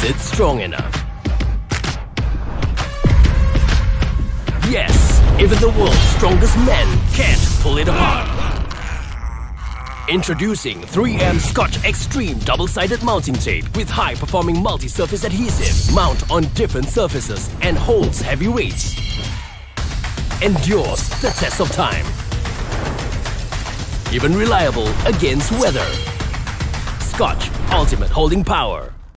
Is it strong enough? Yes, even the world's strongest men can't pull it apart. Introducing 3M Scotch Extreme Double-Sided Mounting Tape with high-performing multi-surface adhesive. Mount on different surfaces and holds heavy weights. Endures the test of time. Even reliable against weather. Scotch Ultimate Holding Power.